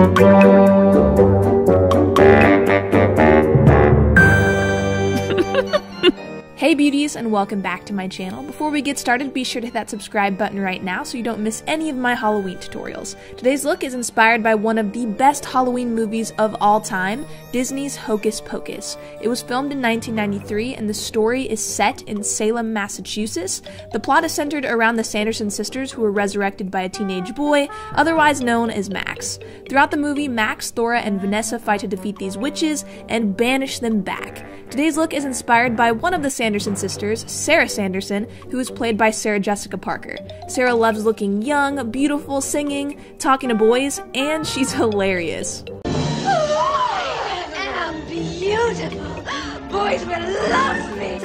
Thank you. Hey beauties and welcome back to my channel. Before we get started, be sure to hit that subscribe button right now so you don't miss any of my Halloween tutorials. Today's look is inspired by one of the best Halloween movies of all time, Disney's Hocus Pocus. It was filmed in 1993 and the story is set in Salem, Massachusetts. The plot is centered around the Sanderson sisters who were resurrected by a teenage boy, otherwise known as Max. Throughout the movie, Max, Thora, and Vanessa fight to defeat these witches and banish them back. Today's look is inspired by one of the Sanderson sisters, Sarah Sanderson, who is played by Sarah Jessica Parker. Sarah loves looking young, beautiful, singing, talking to boys, and she's hilarious. I am beautiful. Boys will love me.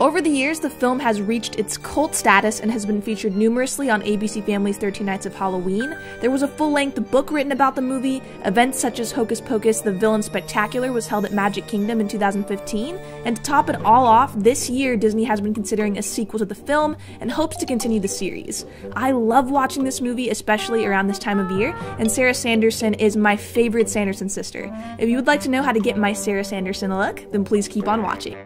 Over the years, the film has reached its cult status and has been featured numerously on ABC Family's 13 Nights of Halloween. There was a full length book written about the movie. Events such as Hocus Pocus The Villain Spectacular was held at Magic Kingdom in 2015. And to top it all off, this year Disney has been considering a sequel to the film and hopes to continue the series. I love watching this movie, especially around this time of year, and Sarah Sanderson is my favorite Sanderson sister. If you would like to know how to get my Sarah Sanderson look, then please keep on watching.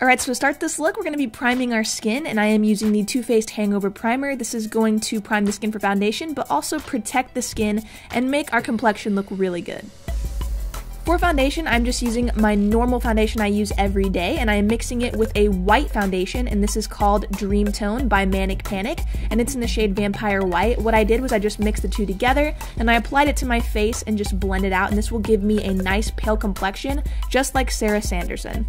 Alright, so to start this look, we're going to be priming our skin, and I am using the Too Faced Hangover Primer. This is going to prime the skin for foundation, but also protect the skin and make our complexion look really good. For foundation, I'm just using my normal foundation I use every day, and I am mixing it with a white foundation, and this is called Dream Tone by Manic Panic, and it's in the shade Vampire White. What I did was I just mixed the two together, and I applied it to my face and just blended out, and this will give me a nice pale complexion, just like Sarah Sanderson.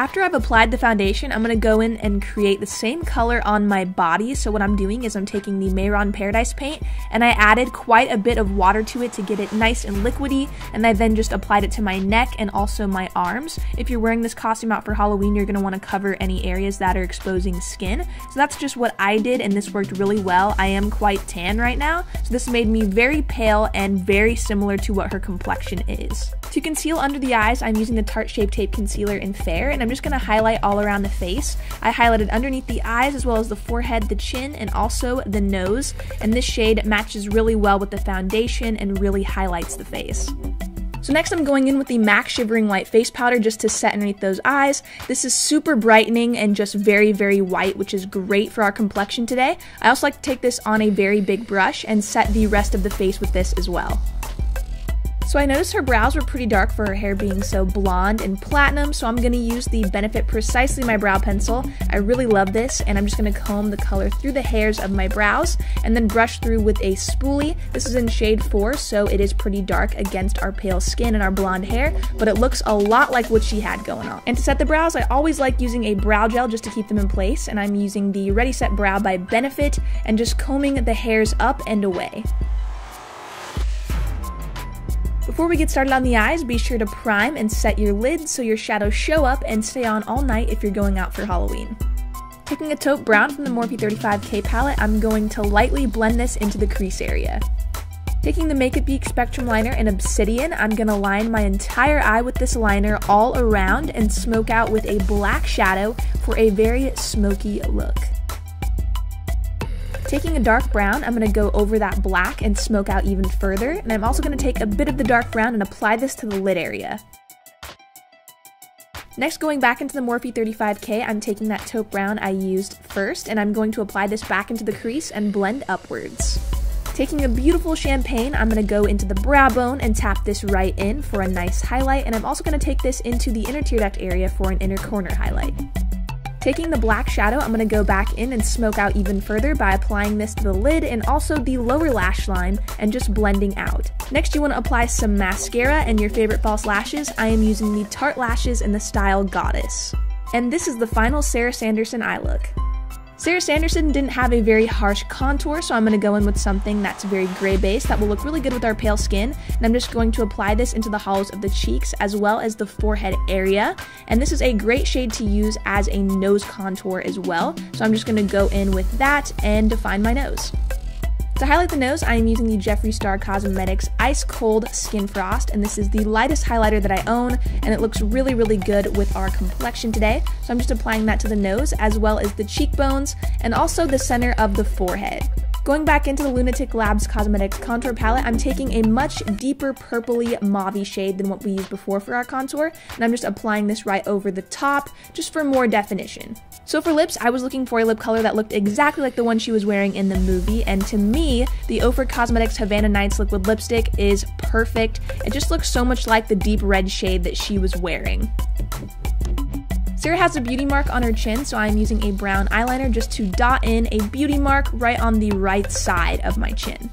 After I've applied the foundation, I'm going to go in and create the same color on my body. So what I'm doing is I'm taking the Mehron Paradise paint and I added quite a bit of water to it to get it nice and liquidy and I then just applied it to my neck and also my arms. If you're wearing this costume out for Halloween, you're going to want to cover any areas that are exposing skin. So that's just what I did and this worked really well. I am quite tan right now, so this made me very pale and very similar to what her complexion is. To conceal under the eyes, I'm using the Tarte Shape Tape Concealer in Fair, and I'm just going to highlight all around the face. I highlighted underneath the eyes as well as the forehead, the chin, and also the nose, and this shade matches really well with the foundation and really highlights the face. So next I'm going in with the MAC Shivering White Face Powder just to set underneath those eyes. This is super brightening and just very, very white, which is great for our complexion today. I also like to take this on a very big brush and set the rest of the face with this as well. So I noticed her brows were pretty dark for her hair being so blonde and platinum, so I'm going to use the Benefit Precisely My Brow Pencil. I really love this, and I'm just going to comb the color through the hairs of my brows, and then brush through with a spoolie. This is in shade 4, so it is pretty dark against our pale skin and our blonde hair, but it looks a lot like what she had going on. And to set the brows, I always like using a brow gel just to keep them in place, and I'm using the Ready Set Brow by Benefit, and just combing the hairs up and away. Before we get started on the eyes, be sure to prime and set your lids so your shadows show up and stay on all night if you're going out for Halloween. Taking a taupe brown from the Morphe 35K palette, I'm going to lightly blend this into the crease area. Taking the Makeup Geek Spectrum Liner in Obsidian, I'm going to line my entire eye with this liner all around and smoke out with a black shadow for a very smoky look. Taking a dark brown, I'm going to go over that black and smoke out even further, and I'm also going to take a bit of the dark brown and apply this to the lid area. Next, going back into the Morphe 35K, I'm taking that taupe brown I used first, and I'm going to apply this back into the crease and blend upwards. Taking a beautiful champagne, I'm going to go into the brow bone and tap this right in for a nice highlight, and I'm also going to take this into the inner tear duct area for an inner corner highlight. Taking the black shadow, I'm going to go back in and smoke out even further by applying this to the lid and also the lower lash line and just blending out. Next, you want to apply some mascara and your favorite false lashes. I am using the Tarte Lashes in the style Goddess. And this is the final Sarah Sanderson eye look. Sarah Sanderson didn't have a very harsh contour, so I'm going to go in with something that's very gray based that will look really good with our pale skin. And I'm just going to apply this into the hollows of the cheeks as well as the forehead area. And this is a great shade to use as a nose contour as well. So I'm just going to go in with that and define my nose. To highlight the nose, I am using the Jeffree Star Cosmetics Ice Cold Skin Frost, and this is the lightest highlighter that I own, and it looks really, really good with our complexion today. So I'm just applying that to the nose, as well as the cheekbones, and also the center of the forehead. Going back into the Lunatic Labs Cosmetics contour palette, I'm taking a much deeper purpley mauve shade than what we used before for our contour, and I'm just applying this right over the top, just for more definition. So for lips, I was looking for a lip color that looked exactly like the one she was wearing in the movie, and to me, the Ofra Cosmetics Havana Nights liquid lipstick is perfect. It just looks so much like the deep red shade that she was wearing. Sarah has a beauty mark on her chin, so I'm using a brown eyeliner just to dot in a beauty mark right on the right side of my chin.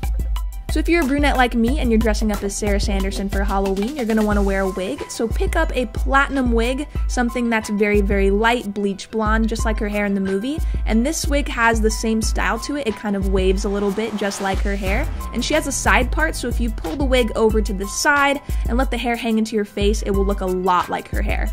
So if you're a brunette like me and you're dressing up as Sarah Sanderson for Halloween, you're going to want to wear a wig. So pick up a platinum wig, something that's very, very light, bleach blonde, just like her hair in the movie. And this wig has the same style to it. It kind of waves a little bit, just like her hair. And she has a side part, so if you pull the wig over to the side and let the hair hang into your face, it will look a lot like her hair.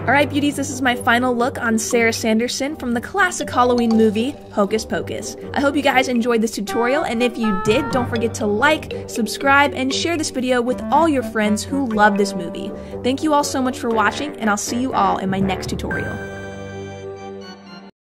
Alright, beauties, this is my final look on Sarah Sanderson from the classic Halloween movie, Hocus Pocus. I hope you guys enjoyed this tutorial, and if you did, don't forget to like, subscribe, and share this video with all your friends who love this movie. Thank you all so much for watching, and I'll see you all in my next tutorial.